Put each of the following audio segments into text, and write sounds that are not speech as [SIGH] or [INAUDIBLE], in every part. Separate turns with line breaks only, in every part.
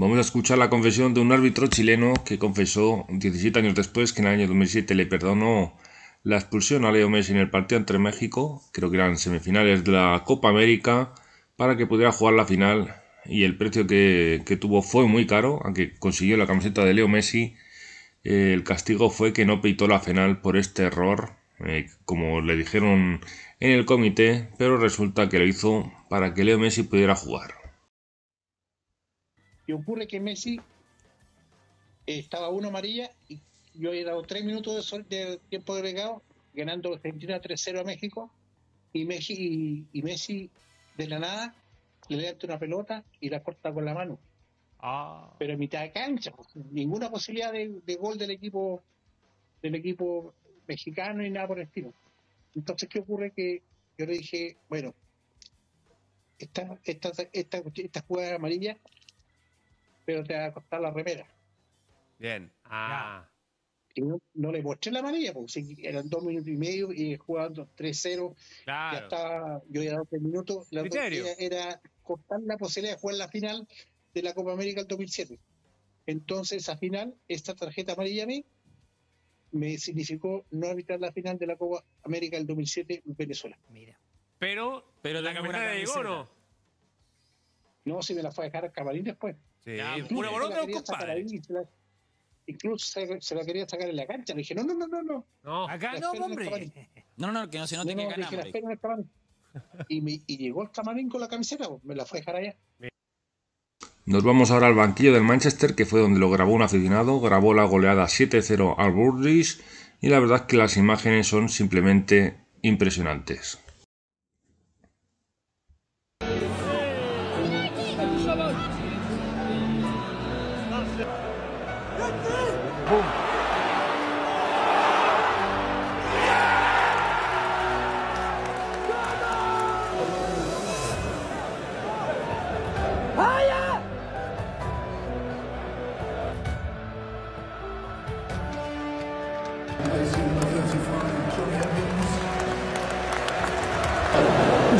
Vamos a escuchar la confesión de un árbitro chileno que confesó 17 años después que en el año 2007 le perdonó la expulsión a Leo Messi en el partido entre México, creo que eran semifinales de la Copa América, para que pudiera jugar la final y el precio que, tuvo fue muy caro, aunque consiguió la camiseta de Leo Messi, eh, el castigo fue que no peitó la final por este error, eh, como le dijeron en el comité, pero resulta que lo hizo para que Leo Messi pudiera jugar.
Y ocurre que Messi estaba uno amarilla y yo he dado tres minutos de, tiempo agregado, ganando Argentina 3-0 a México, y Messi, y, Messi de la nada le levanta una pelota y la corta con la mano. Ah. Pero en mitad de cancha, pues, ninguna posibilidad de, gol del equipo del equipo mexicano y nada por el estilo. Entonces, ¿qué ocurre? Que yo le dije, bueno, esta, esta, esta, esta jugada amarilla, pero te va a costar la remera.
Bien. Ah.
Y no, le mostré la amarilla, porque eran dos minutos y medio y jugando 3-0. Ya estaba, yo ya dado tres minutos. La era, era cortar la posibilidad de jugar la final de la Copa América del 2007. Entonces, esa final, esta tarjeta amarilla a mí, me significó no evitar la final de la Copa América del 2007 en Venezuela.
Mira. Pero, pero la camiseta de Igoro.
No, si me la fue a dejar a Camarín después.
Sí, una bolota compadre.
Incluso se, se, la quería sacar en la cancha. Le dije, no, no, no, no. No,
no acá no, hombre.
No, no, que no se note no, que no,
ganamos. Y, me, y llegó el camarín con la camiseta, pues, me la fue a dejar allá.
Nos vamos ahora al banquillo del Manchester, que fue donde lo grabó un aficionado. Grabó la goleada 7-0 al Burgess y la verdad es que las imágenes son simplemente impresionantes.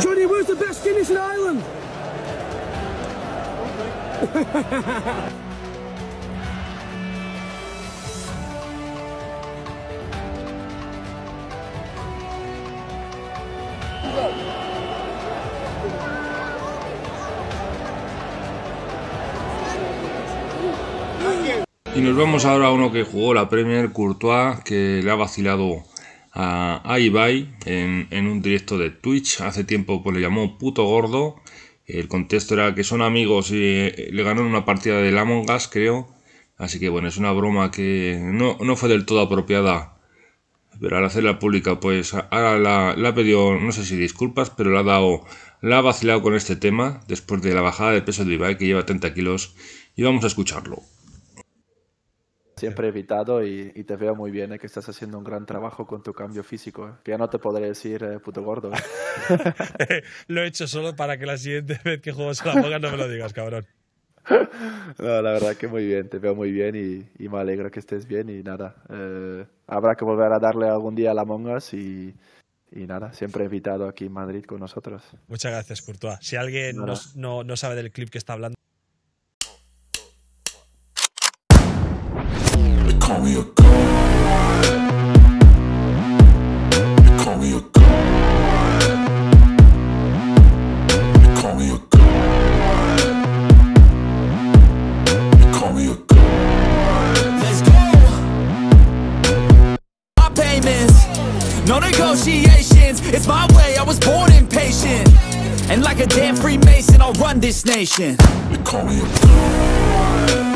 Johnny, where's the best Guinness in Ireland? [LAUGHS]
Y nos vamos ahora a uno que jugó la Premier, Courtois, que le ha vacilado a, Ibai en, un directo de Twitch. Hace tiempo pues, le llamó puto gordo. El contexto era que son amigos y eh, le ganó en una partida de Among Us, creo. Así que bueno, es una broma que no, fue del todo apropiada. Pero al hacerla pública, pues ahora le ha pedido, no sé si disculpas, pero le ha dado, la ha vacilado con este tema después de la bajada de peso de Ibai, que lleva 30 kilos. Y vamos a escucharlo
siempre evitado y, te veo muy bien, eh, que estás haciendo un gran trabajo con tu cambio físico. Eh, que ya no te podré decir eh, puto gordo. [LAUGHS]
lo he hecho solo para que la siguiente [LAUGHS] vez que juego a la boca no me lo digas, cabrón. [LAUGHS]
No, la verdad que muy bien, te veo muy bien y, me alegro que estés bien y nada. habrá que volver a darle algún día a la Mongas y, y nada, siempre invitado aquí en Madrid con nosotros.
Muchas gracias, Courtois. Si alguien no, no sabe del clip que está hablando, It's my way. I was born impatient. And like a damn Freemason, I'll run this nation. You call me a.